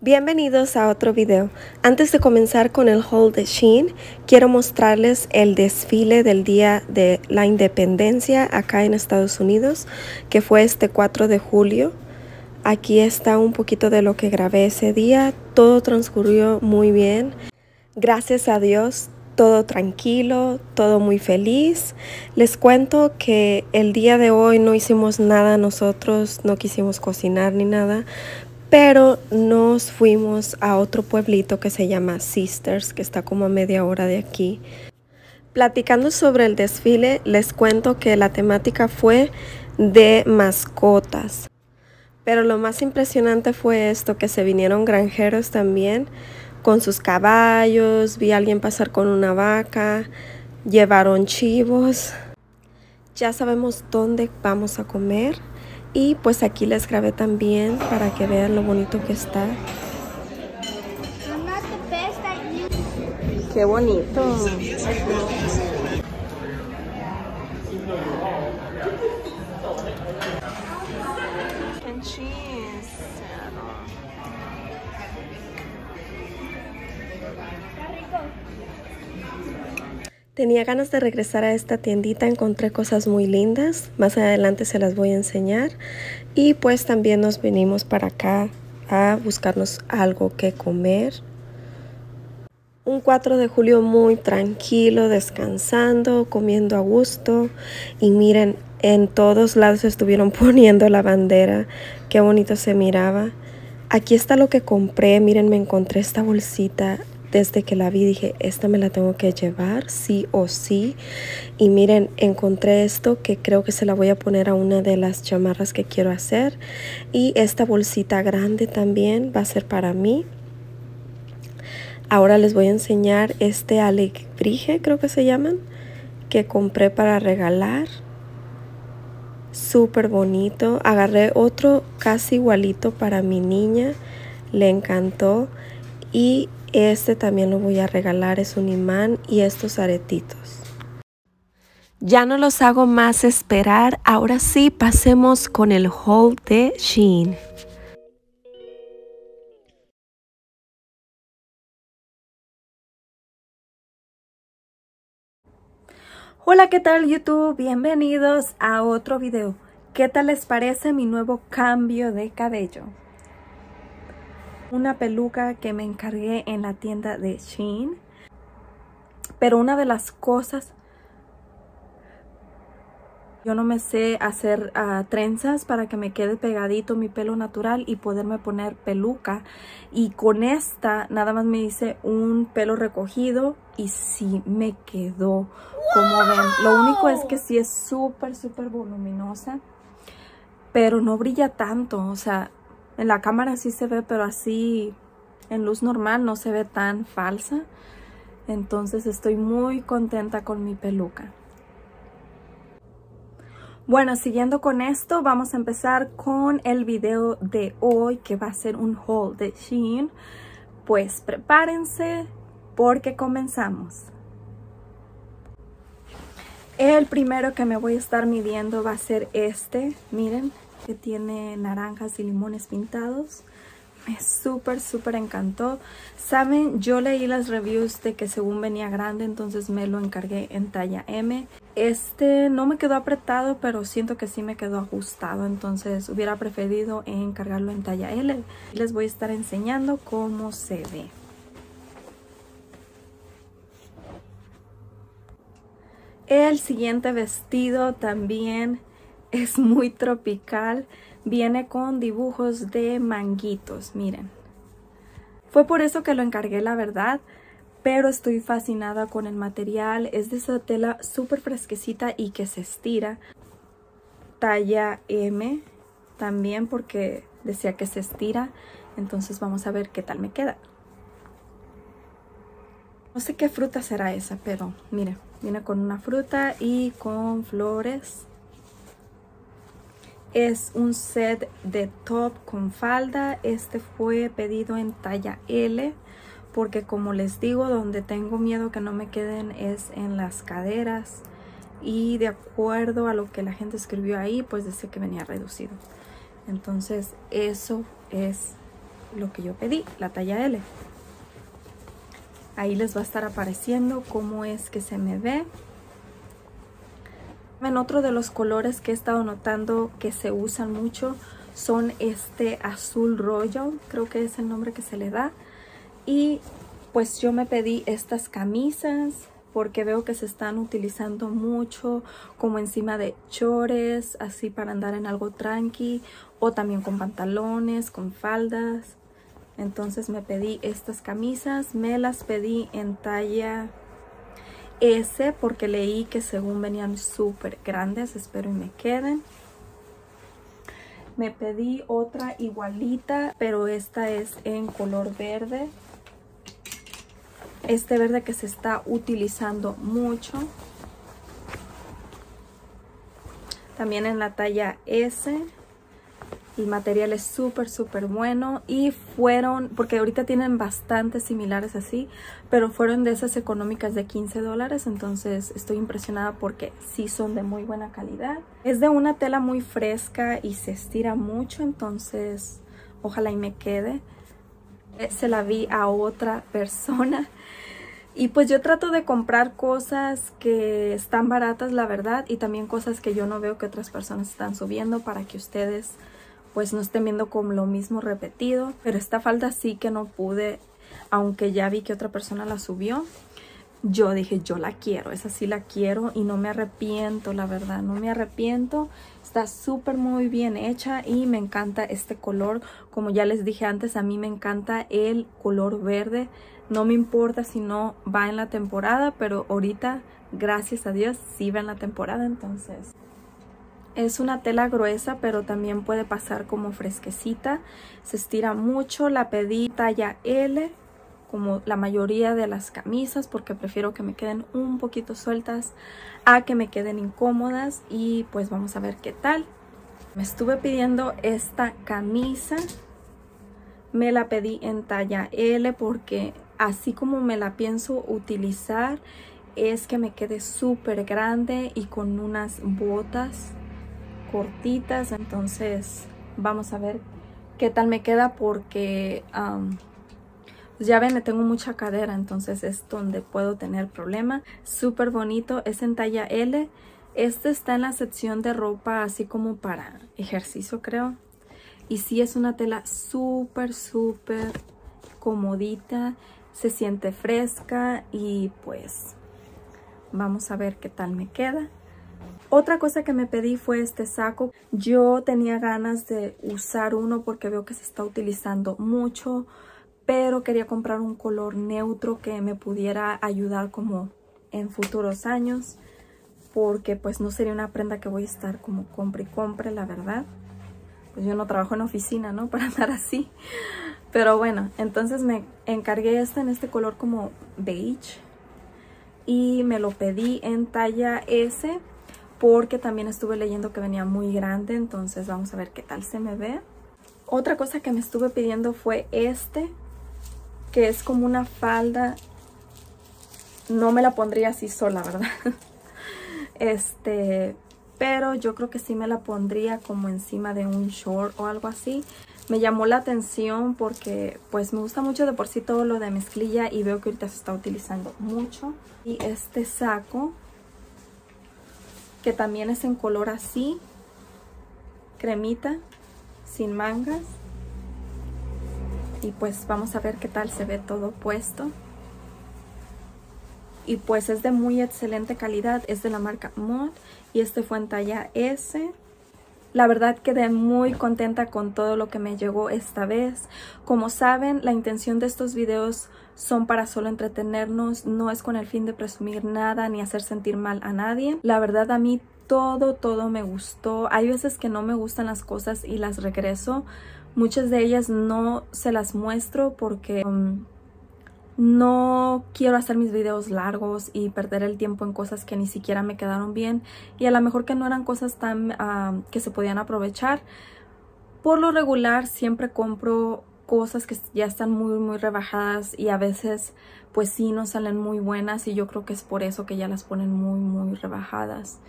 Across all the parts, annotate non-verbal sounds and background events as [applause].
Bienvenidos a otro video. Antes de comenzar con el haul de Shein, quiero mostrarles el desfile del Día de la Independencia acá en Estados Unidos, que fue este 4 de julio. Aquí está un poquito de lo que grabé ese día. Todo transcurrió muy bien. Gracias a Dios, todo tranquilo, todo muy feliz. Les cuento que el día de hoy no hicimos nada nosotros, no quisimos cocinar ni nada, pero nos fuimos a otro pueblito que se llama Sisters, que está como a media hora de aquí. Platicando sobre el desfile, les cuento que la temática fue de mascotas. Pero lo más impresionante fue esto, que se vinieron granjeros también con sus caballos, vi a alguien pasar con una vaca, llevaron chivos. Ya sabemos dónde vamos a comer. Y pues aquí les grabé también para que vean lo bonito que está. Qué bonito. Tenía ganas de regresar a esta tiendita, encontré cosas muy lindas, más adelante se las voy a enseñar y pues también nos venimos para acá a buscarnos algo que comer. Un 4 de julio muy tranquilo, descansando, comiendo a gusto y miren, en todos lados estuvieron [laughs] poniendo la bandera, qué bonito se miraba. Aquí está lo que compré, miren, me encontré esta bolsita desde que la vi dije, esta me la tengo que llevar, sí o sí. Y miren, encontré esto que creo que se la voy a poner a una de las chamarras que quiero hacer. Y esta bolsita grande también va a ser para mí. Ahora les voy a enseñar este alegrije, creo que se llaman, que compré para regalar. Súper bonito. Agarré otro casi igualito para mi niña. Le encantó. Y este también lo voy a regalar, es un imán y estos aretitos. Ya no los hago más esperar, ahora sí pasemos con el haul de Shein. Hola, ¿qué tal YouTube? Bienvenidos a otro video. ¿Qué tal les parece mi nuevo cambio de cabello? Una peluca que me encargué en la tienda de Shein. Pero una de las cosas... Yo no me sé hacer ah, trenzas para que me quede pegadito mi pelo natural y poderme poner peluca. Y con esta nada más me hice un pelo recogido y sí me quedó como ven. Lo único es que sí es súper, súper voluminosa. Pero no brilla tanto, o sea, en la cámara sí se ve, pero así en luz normal no se ve tan falsa. Entonces estoy muy contenta con mi peluca. Bueno, siguiendo con esto, vamos a empezar con el video de hoy, que va a ser un haul de Shein. Pues prepárense porque comenzamos. El primero que me voy a estar midiendo va a ser este, miren, que tiene naranjas y limones pintados. Me súper, súper encantó. Saben, yo leí las reviews de que según venía grande, entonces me lo encargué en talla M. Este no me quedó apretado, pero siento que sí me quedó ajustado, entonces hubiera preferido encargarlo en talla L. Les voy a estar enseñando cómo se ve. El siguiente vestido también es muy tropical. Viene con dibujos de manguitos, miren. Fue por eso que lo encargué, la verdad. Pero estoy fascinada con el material. Es de esa tela súper fresquecita y que se estira. Talla M también porque decía que se estira. Entonces vamos a ver qué tal me queda. No sé qué fruta será esa, pero miren, viene con una fruta y con flores. Es un set de top con falda. Este fue pedido en talla L porque como les digo, donde tengo miedo que no me queden es en las caderas. Y de acuerdo a lo que la gente escribió ahí, pues dice que venía reducido. Entonces eso es lo que yo pedí, la talla L. Ahí les va a estar apareciendo cómo es que se me ve. En otro de los colores que he estado notando que se usan mucho son este azul rollo, creo que es el nombre que se le da. Y pues yo me pedí estas camisas porque veo que se están utilizando mucho como encima de chores, así para andar en algo tranqui o también con pantalones, con faldas. Entonces me pedí estas camisas, me las pedí en talla S porque leí que según venían súper grandes, espero y me queden. Me pedí otra igualita, pero esta es en color verde. Este verde que se está utilizando mucho. También en la talla S. El material es súper, súper bueno. Y fueron, porque ahorita tienen bastantes similares así, pero fueron de esas económicas de 15 dólares. Entonces estoy impresionada porque sí son de muy buena calidad. Es de una tela muy fresca y se estira mucho, entonces ojalá y me quede. Eh, se la vi a otra [laughs] persona. Y pues yo trato de comprar cosas que están baratas, la verdad, y también cosas que yo no veo que otras personas están subiendo para que ustedes pues no estén viendo como lo mismo repetido. Pero esta falda sí que no pude, aunque ya vi que otra persona la subió. Yo dije, yo la quiero, esa sí la quiero y no me arrepiento, la verdad, no me arrepiento. Está súper muy bien hecha y me encanta este color. Como ya les dije antes, a mí me encanta el color verde. No me importa si no va en la temporada, pero ahorita, gracias a Dios, sí va en la temporada, entonces... Es una tela gruesa, pero también puede pasar como fresquecita. Se estira mucho. La pedí talla L, como la mayoría de las camisas, porque prefiero que me queden un poquito sueltas a que me queden incómodas. Y pues vamos a ver qué tal. Me estuve pidiendo esta camisa. Me la pedí en talla L porque así como me la pienso utilizar es que me quede súper grande y con unas botas cortitas, entonces vamos a ver qué tal me queda porque pues ya ven, le tengo mucha cadera, entonces es donde puedo tener problema. Súper bonito, es en talla L. Este está en la sección de ropa así como para ejercicio, creo. Y sí es una tela súper, súper comodita. Se siente fresca y pues vamos a ver qué tal me queda. Otra cosa que me pedí fue este saco. Yo tenía ganas de usar uno porque veo que se está utilizando mucho, pero quería comprar un color neutro que me pudiera ayudar como en futuros años, porque pues no sería una prenda que voy a estar como compre y compre, la verdad. Pues yo no trabajo en oficina, ¿no? [laughs] Para andar así. Pero bueno, entonces me encargué este en este color como beige y me lo pedí en talla S porque también estuve leyendo que venía muy grande, entonces vamos a ver qué tal se me ve. Otra cosa que me estuve pidiendo fue este, que es como una falda. No me la pondría así sola, ¿verdad? [laughs] Este, pero yo creo que sí me la pondría como encima de un short o algo así. Me llamó la atención porque pues me gusta mucho de por sí todo lo de mezclilla y veo que ahorita se está utilizando mucho. Y este saco que también es en color así, cremita, sin mangas. Y pues vamos a ver qué tal se ve todo puesto. Y pues es de muy excelente calidad, es de la marca Mod y este fue en talla S. La verdad quedé muy contenta con todo lo que me llegó esta vez. Como saben, la intención de estos videos son para solo entretenernos, no es con el fin de presumir nada ni hacer sentir mal a nadie. La verdad a mí todo, todo me gustó. Hay veces que no me gustan las cosas y las regreso. Muchas de ellas no se las muestro porque... Um, no quiero hacer mis videos largos y perder el tiempo en cosas que ni siquiera me quedaron bien y a lo mejor que no eran cosas tan ah, que se podían aprovechar. Por lo regular siempre compro cosas que ya están muy muy rebajadas y a veces pues sí no salen muy buenas y yo creo que es por eso que ya las ponen muy muy rebajadas.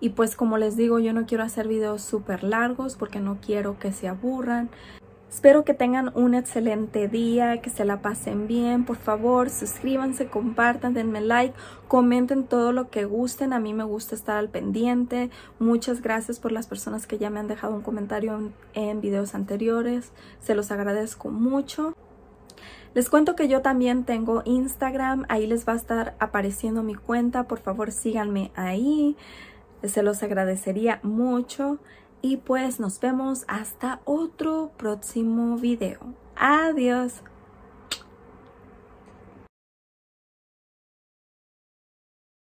Y pues como les digo yo no quiero hacer videos súper largos porque no quiero que se aburran. Espero que tengan un excelente día, que se la pasen bien. Por favor, suscríbanse, compartan, denme like, comenten todo lo que gusten. A mí me gusta estar al pendiente. Muchas gracias por las personas que ya me han dejado un comentario en, en videos anteriores. Se los agradezco mucho. Les cuento que yo también tengo Instagram. Ahí les va a estar apareciendo mi cuenta. Por favor, síganme ahí. Se los agradecería mucho. Y pues nos vemos hasta otro próximo video. Adiós.